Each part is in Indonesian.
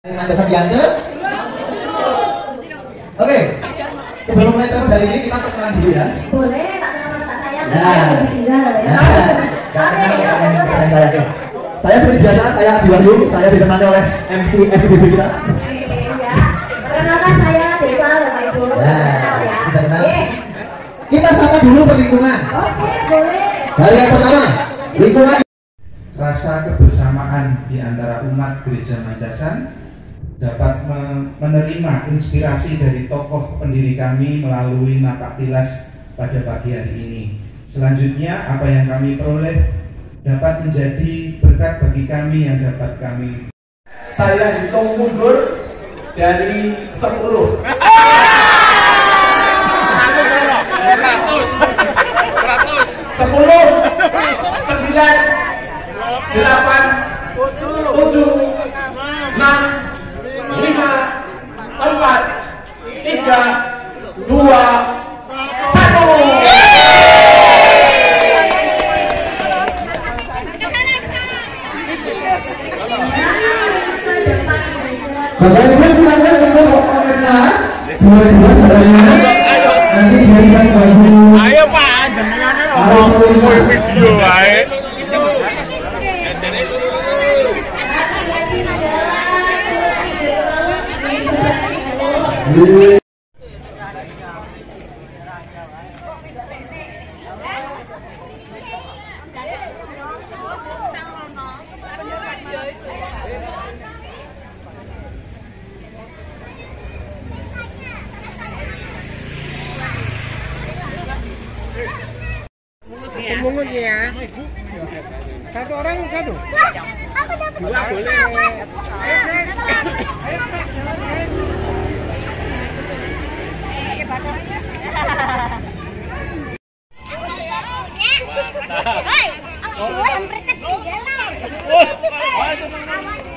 Ada bagian ke? Oke. Sebelum mulai terus dari ini kita perkenalan dulu ya. Boleh, tak kenal tak sayang. Nah. Ya. Nah, Oke, ya, ya, ya. saya. Saya seperti biasa, saya Adi Wahyu, saya ditemani oleh MC FBB kita. Perkenalkan saya Deva Bapak Ibu. Nah, ya. kita kenal. Kita sama dulu lingkungan. Oke, boleh. Dari yang pertama, lingkungan. rasa kebersamaan di antara umat gereja Mancasan dapat menerima inspirasi dari tokoh pendiri kami melalui napak tilas pada pagi hari ini. Selanjutnya, apa yang kami peroleh dapat menjadi berkat bagi kami yang dapat kami. Saya hitung mundur dari 10. 100, 100, 10, 9, 8, Còn đây biết chúng ta rất là em lá Người thì rất là lớn Ai ông bà, chẳng nghe nói là con Ôi, mình vừa Yeah. Mungut ya. Satu orang satu. Aku dapat dua boleh. Hei, yang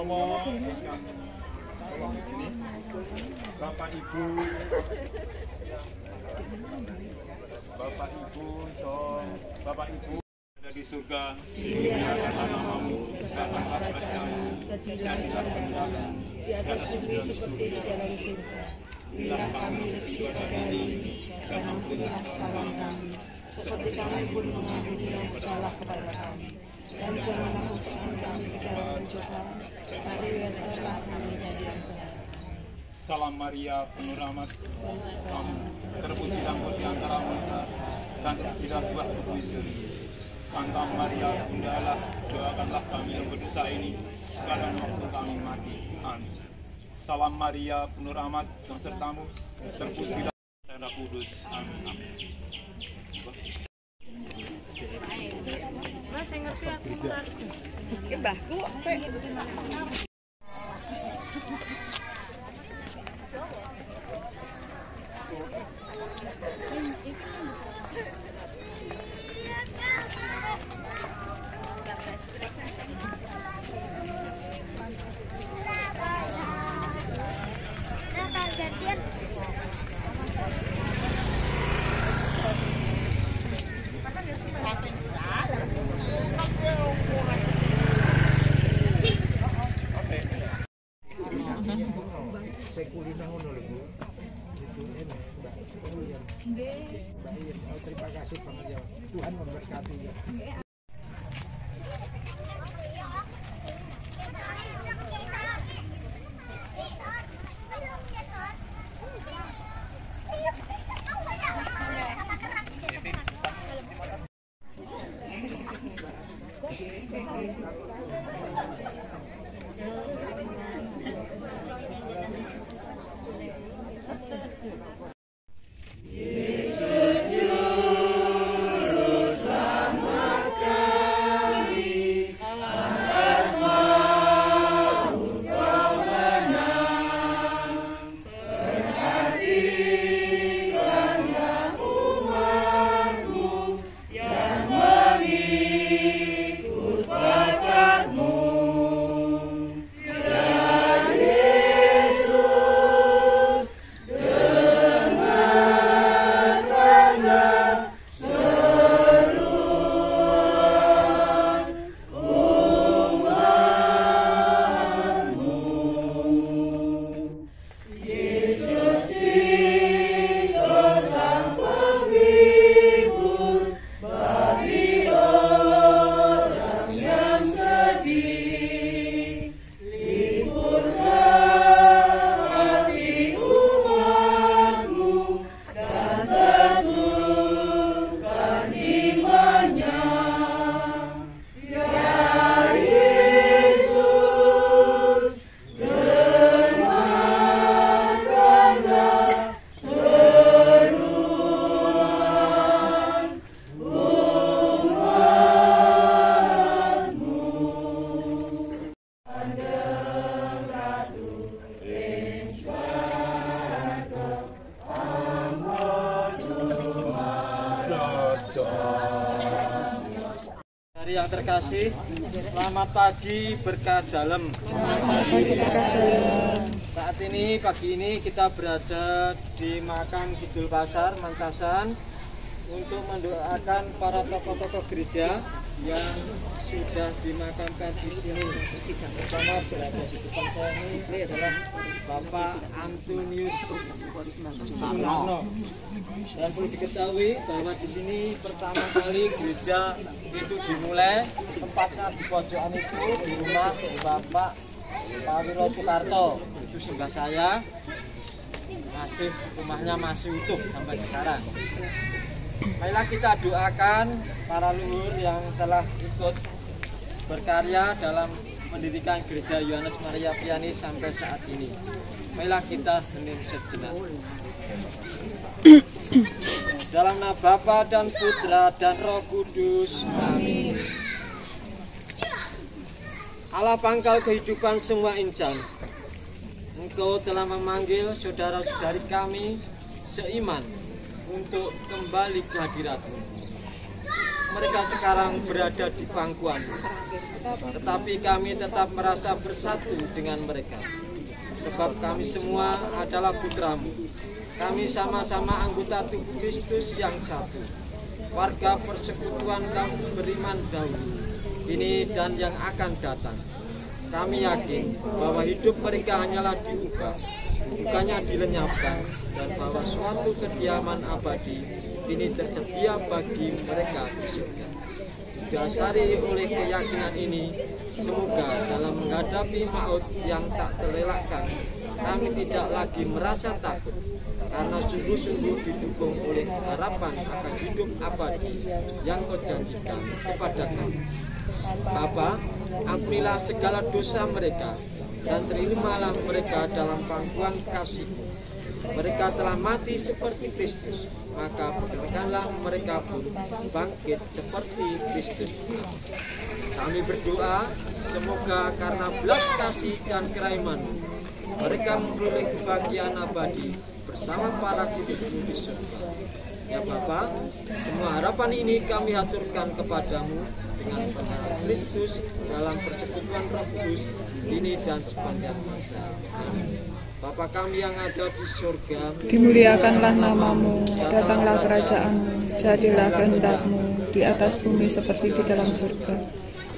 Tolong ini Bapak Ibu Bapak Ibu so Bapak Ibu ada di surga dimuliakanlah namamu datanglah kerajaanmu jadilah kehendakmu di atas bumi seperti di dalam surga Berilah kami rezeki pada hari ini dan ampunilah kesalahan kami seperti kami pun mengampuni yang bersalah kepada kami dan jangan masukkan kami ke dalam pencobaan Salam Maria, penuh rahmat, kamu terpuji engkau di antara wanita, dan terpujilah buah tubuh Yesus. Santa Maria, Bunda Allah, doakanlah kami yang berdosa ini, sekarang waktu kami mati. Amin. Salam Maria, penuh rahmat, Tuhan sertamu, terpujilah dan Kudus. Amin. 对。Terima kasih Bang Tuhan memberkati. Terkasih, selamat pagi berkat dalam. Saat ini pagi ini kita berada di makam Sidul Pasar Mancasan untuk mendoakan para tokoh-tokoh gereja yang sudah dimakamkan di sini. Pertama berada di depan saya ini adalah Bapak Antonius Sumarno. Dan perlu diketahui bahwa di sini pertama kali gereja itu dimulai tempatnya di pojokan itu di rumah Bapak Pak Wiro Soekarto. Itu sebelah saya masih rumahnya masih utuh sampai sekarang. Marilah kita doakan para leluhur yang telah ikut berkarya dalam mendirikan gereja Yohanes Maria Piani sampai saat ini. Marilah kita hening sejenak. Dalam nama Bapa dan Putra dan Roh Kudus. Amin. Allah pangkal kehidupan semua insan. Engkau telah memanggil saudara-saudari kami seiman untuk kembali ke hadiratmu. Mereka sekarang berada di pangkuan, tetapi kami tetap merasa bersatu dengan mereka. Sebab kami semua adalah putramu. Kami sama-sama anggota tubuh Kristus yang satu. Warga persekutuan kamu beriman dahulu, ini dan yang akan datang. Kami yakin bahwa hidup mereka hanyalah diubah, bukannya dilenyapkan, dan bahwa suatu kediaman abadi ini tersedia bagi mereka di surga. Didasari oleh keyakinan ini, semoga dalam menghadapi maut yang tak terelakkan, kami tidak lagi merasa takut, karena sungguh-sungguh didukung oleh harapan akan hidup abadi yang kau janjikan kepada kami. Bapa, ampunilah segala dosa mereka dan terimalah mereka dalam pangkuan kasih. Mereka telah mati seperti Kristus, maka berikanlah mereka pun bangkit seperti Kristus. Kami berdoa, semoga karena belas kasih dan keraiman mereka memperoleh kebahagiaan abadi bersama para kudusmu di surga. Ya Bapa, semua harapan ini kami haturkan kepadamu dengan benar Kristus dalam persekutuan Roh Kudus ini dan sepanjang masa. Bapa kami yang ada di surga, Dimuliakanlah namamu, datanglah kerajaanmu, jadilah kehendakmu di atas bumi seperti di dalam surga.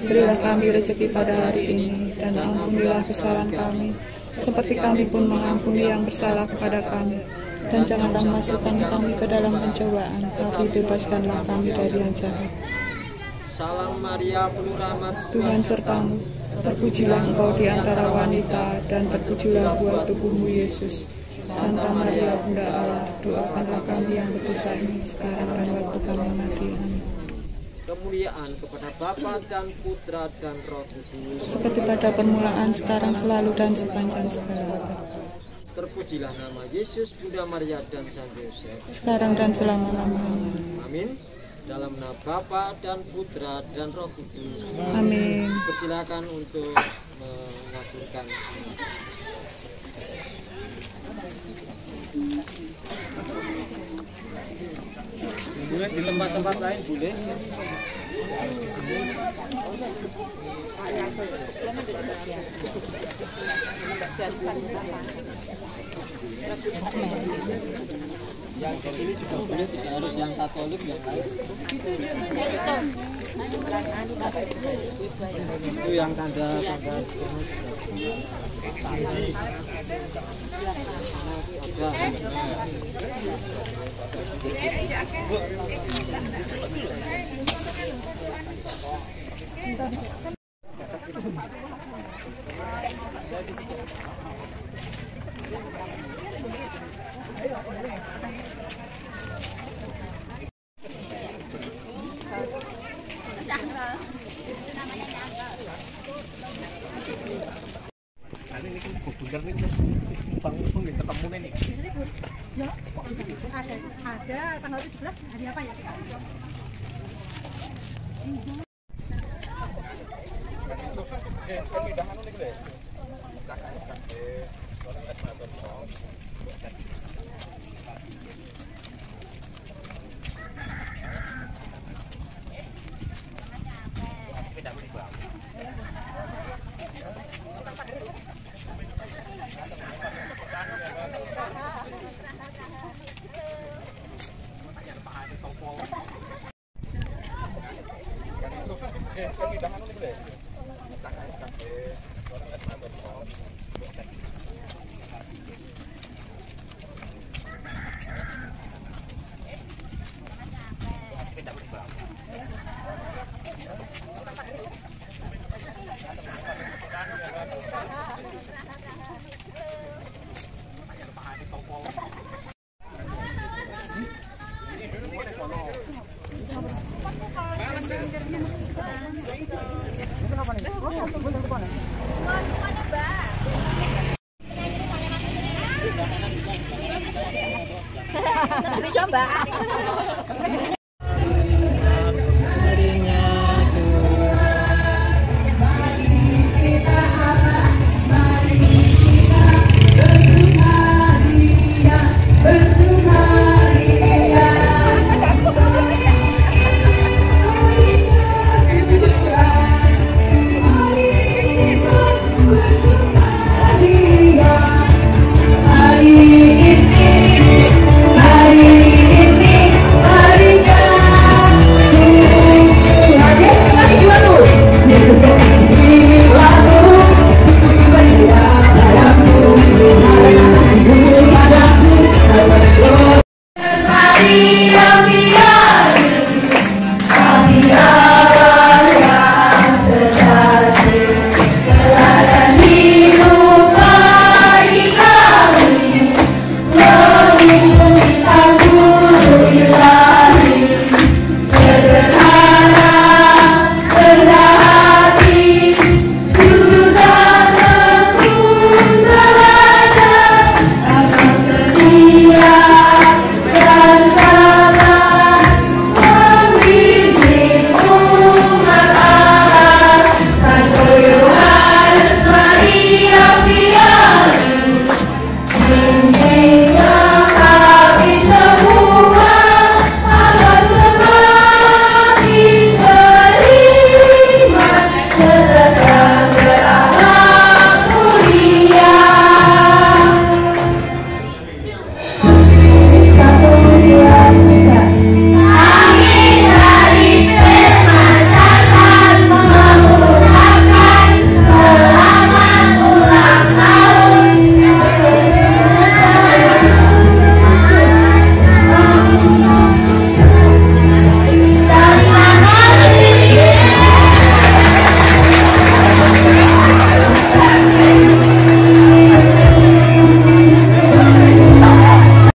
Berilah kami rezeki pada hari ini, dan ampunilah kesalahan kami, seperti kami pun mengampuni yang bersalah kepada kami. Dan janganlah masukkan kami ke dalam pencobaan, tapi bebaskanlah kami dari yang jahat. Salam Maria penuh rahmat Tuhan sertamu, terpujilah engkau di antara wanita, dan terpujilah buah tubuhmu Yesus. Santa Maria Bunda Allah, doakanlah kami yang berdosa ini sekarang dan waktu kami mati. Amin. kemuliaan kepada Bapa dan Putra dan Roh Kudus. Seperti pada permulaan, sekarang, selalu, dan sepanjang segala abad. Terpujilah nama Yesus, Bunda Maria dan Sang Yosef. Sekarang dan selama-lamanya. Amin. Dalam nama Bapa dan Putra dan Roh Kudus. Amin. Persilakan untuk mengaturkan boleh di tempat-tempat lain boleh. Yang di sini juga boleh tidak harus yang Katolik yang lain itu yang tanda tanda ada tanggal 17 hari apa ya ya mbak